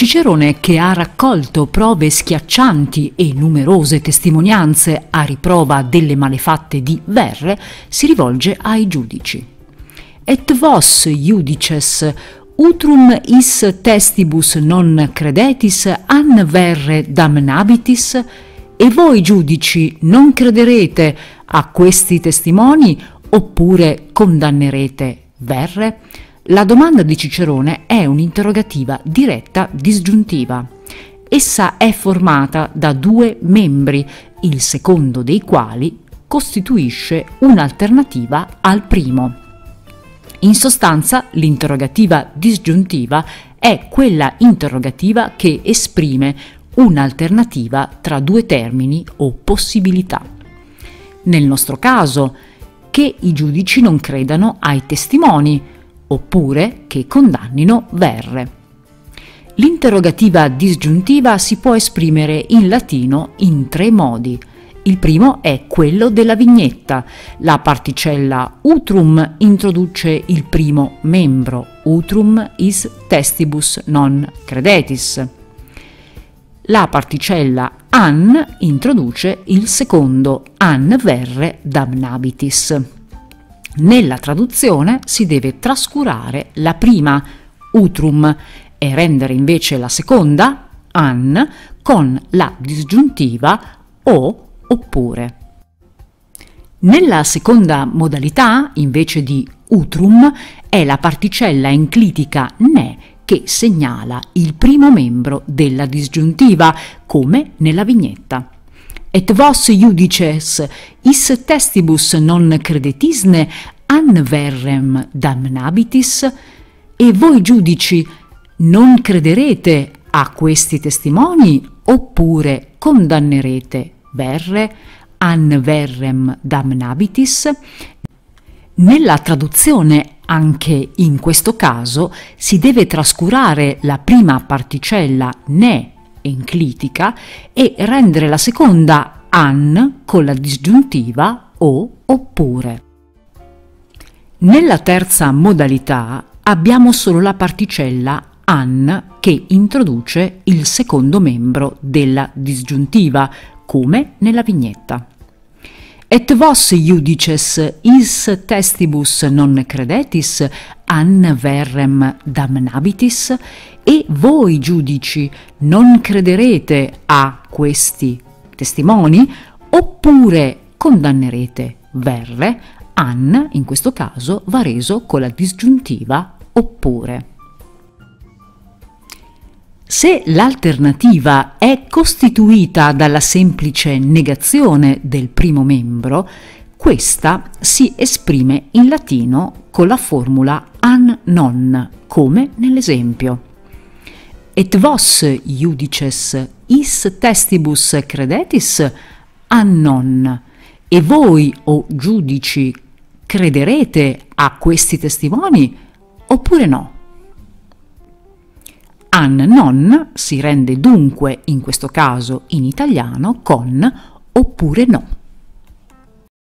Cicerone, che ha raccolto prove schiaccianti e numerose testimonianze a riprova delle malefatte di Verre, si rivolge ai giudici. Et vos iudices utrum is testibus non credetis an verre damnabitis? E voi giudici non crederete a questi testimoni oppure condannerete Verre? La domanda di Cicerone è un'interrogativa diretta disgiuntiva. Essa è formata da due membri, il secondo dei quali costituisce un'alternativa al primo. In sostanza, l'interrogativa disgiuntiva è quella interrogativa che esprime un'alternativa tra due termini o possibilità. Nel nostro caso, che i giudici non credano ai testimoni, oppure che condannino verre. L'interrogativa disgiuntiva si può esprimere in latino in tre modi. Il primo è quello della vignetta. La particella utrum introduce il primo membro, utrum is testibus non credetis. La particella an introduce il secondo, an verre damnabitis. Nella traduzione si deve trascurare la prima, utrum, e rendere invece la seconda, an, con la disgiuntiva o oppure. Nella seconda modalità, invece di utrum, è la particella enclitica ne che segnala il primo membro della disgiuntiva, come nella vignetta et vos iudices is testibus non credetisne an verrem damnabitis? E voi giudici non crederete a questi testimoni oppure condannerete verre an verrem damnabitis? Nella traduzione anche in questo caso si deve trascurare la prima particella ne enclitica e rendere la seconda an con la disgiuntiva o oppure. Nella terza modalità abbiamo solo la particella an che introduce il secondo membro della disgiuntiva, come nella vignetta. Et vos iudices is testibus non credetis an verrem damnabitis? E voi giudici non crederete a questi testimoni? Oppure condannerete verre? An, in questo caso, va reso con la disgiuntiva oppure. Se l'alternativa è costituita dalla semplice negazione del primo membro, questa si esprime in latino con la formula an non, come nell'esempio. Et vos iudices is testibus credetis an non, e voi, o giudici, crederete a questi testimoni oppure no? An non si rende dunque in questo caso in italiano con oppure no.